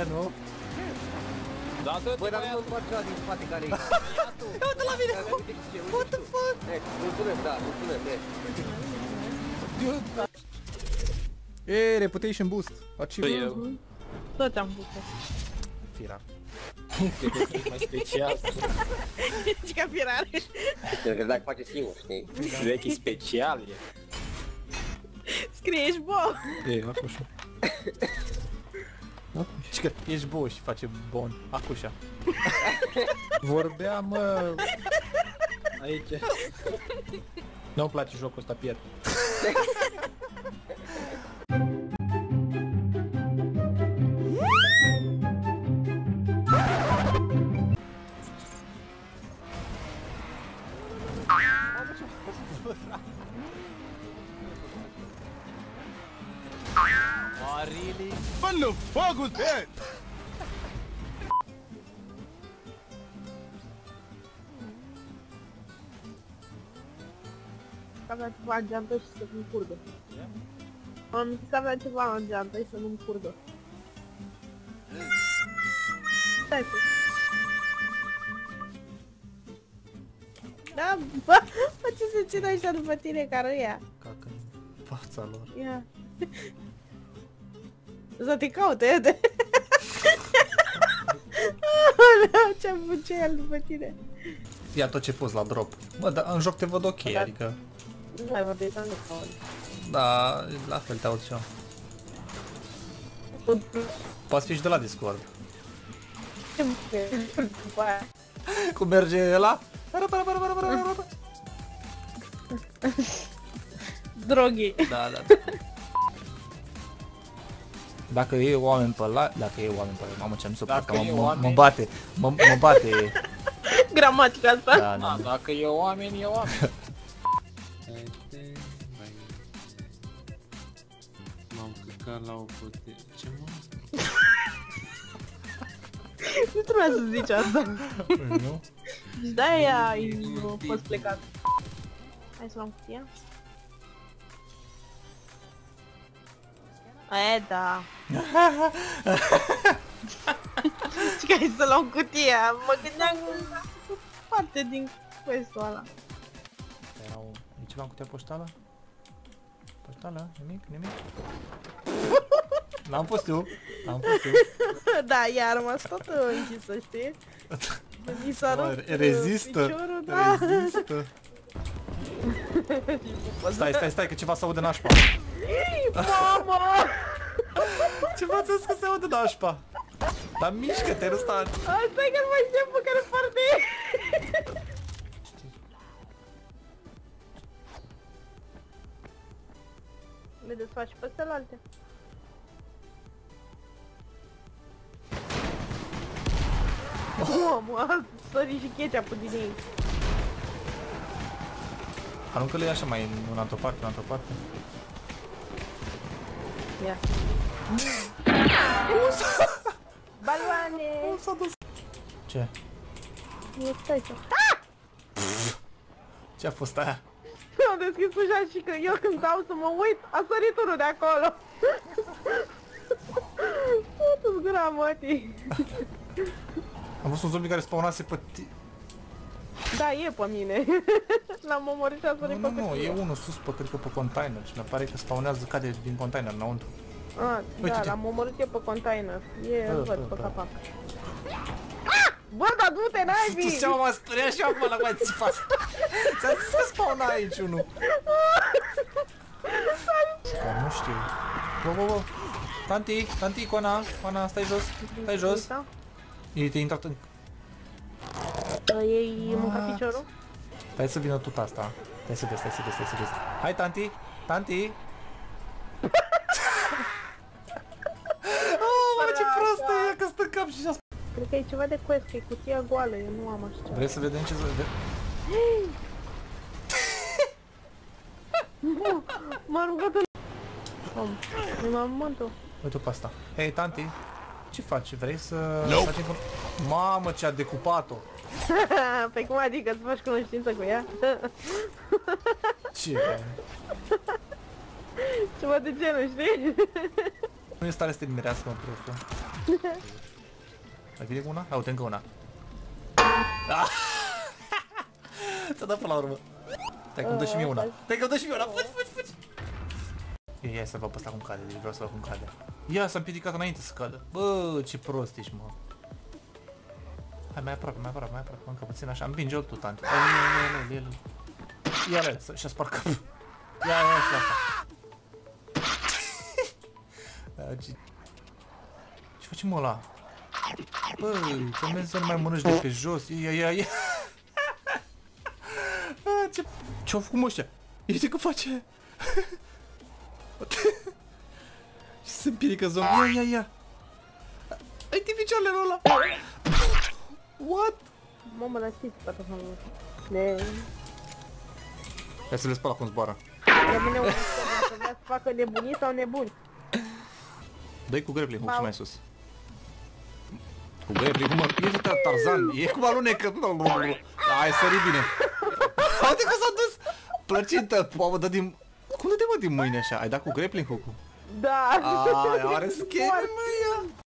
are, nu? Da, tot Băi, dar nu face ăla din spate care e. Ia uite la mine! What the fuck? Eh, mulțumesc, da, mulțumesc, eh. E, reputation boost. Achievement. eu. Toți am făcut. Firar. Cred că e mai special. Zici ca firare. Eu credeam că face singur, știi? Cred că e special. e. Scrie, ești bo. E, acușa. Și că ești bou și face bon. Acușa. Vorbeam, mă... Aici. Nu-mi place jocul ăsta, pierd. Oh, really? What the fuck was that? Că avea ceva în geantă și să nu curgă. Am zis că avea ceva în geantă și să nu-mi curgă. Stai tu. Da, bă, bă, ce se ține așa după tine, caruia? Cacă în fața lor. Ia. Să te caute, de. Aoleu, ce-am făcut ce el după tine. Ia tot ce poți la drop. Bă, dar în joc te văd ok, Da. adică... Nu mai vorbit, dar nu caut. Da, la fel te aud și eu. Poți fi și de la Discord. După aia. Cum merge ăla? Droghi. Da, da. Dacă e oameni pe la... Dacă e oameni pe la... Mamă ce am supărat, că Dacă mă, e mă, mă oameni- bate. Mă, mă bate. Gramatica asta. Da, Da, da. dacă e oameni, e oameni. M-am căcat la o putere. Ce mă? Nu trebuia să zici asta. Nu? Și de-aia ai fost plecat. Hai să luăm cutia. E, da. Și că hai să luăm cutia. Mă gândeam că parte din quest-ul ăla. Era un... E ceva în cutia poștală? Poștală? Nimic? Nimic? L-am pus eu. L-am pus eu. da, i-a rămas tot închisă, știi? Mi s-a Mă, rupt rezistă. piciorul, da. Rezistă. Stai, stai, stai, că ceva se aude nașpa. Mamă! Ceva ți-a că se aude nașpa. Dar mișcă-te, nu sta... Asta e că nu mai știu pe care parte e. Le desfaci pe celelalte. Mamă, a sărit și ketchup din ei. Aruncă-le așa mai în în altă parte, în altă parte. Ia. Baloane! Ce? E stai ce. Ce a fost aia? Am deschis ușa și că eu când stau să mă uit, a sărit unul de acolo. Tu-ți gura, mătii. Am văzut un zombie care spawnase pe ti... Da, e pe mine. L-am omorât și a Nu, sărit nu, pe nu, cutie. e unul sus pe, cred că pe container și mi pare că spawnează, cade din container înăuntru. Ah, da, Uite-te. l-am omorât eu pe container. E, Da, îl văd da, pe da. capac. Ah! Bă, dar du-te, Tu naibii! ce m-a speriat și eu acum la cum ai țipat. Ți-am zis că spawna aici unul. Dar nu știu. Bă, bă, bă. Tanti, tanti, Icona, Icona, stai jos, stai jos. Uita. Ei te-ai intrat în... Ei mâncat What? piciorul? Stai să vină tot asta. Stai să vezi, stai să vezi, stai să vezi. Hai, tanti, tanti. oh, mă, ce prostă e că stă în cap și așa. Cred că e ceva de quest, că e cutia goală, eu nu am așa ceva. Vrei să vedem ce să vedem? M-a aruncat în... Om, nu m-am mântul. Uite pe asta. Hei, tanti, ce faci? Vrei să facem... cu- Mamă, ce a decupat-o. Pe cum adică, îți faci cunoștință cu ea? Ce? Ceva de genul, știi? Nu e stare să te mirească, mă, prostă. Mai vine cu una? A, uite încă una. Ah! Ți-a dat până la urmă. Stai că îmi dă și mie una. Stai că îmi dă și mie una. Fugi, fugi, fugi. Ia, ia să văd pe ăsta cum cade, deci vreau să văd cum cade. Ia, s-a împiedicat înainte să cadă. Bă, ce prost ești, mă. Hai, mai aproape, mai aproape, mai aproape, încă puțin așa. Împinge-o tu, tanti. Ia, ia, ia, ia, ia, ia, ia, și-a spart capul. Ia, ia, și la asta. Da, ce... Ce face mă ăla? Băi, că mergi să nu mai mănânci de pe jos. Ia, ia, ia. Ah, Ce... Ce-au făcut mă ăștia? Uite că face... Și se împirică zombi. Ia, ia, ia. Ai picioarele ăla. What? Mamă, dar știți toată familul. De... Hai să le spăl acum zboară. De mine un să vrea să facă nebunii sau nebuni. Dă-i cu grappling hook și Mau. mai sus. Cu grappling hook, mă, e ăsta Tarzan, e cum alunecă. Ai sărit bine. Uite că s-a dus. Plăcintă, mamă, dă din... Cum dă de mă din mâine așa? Ai dat cu grappling hook-ul? Da. Ai, are scheme, mă, ea.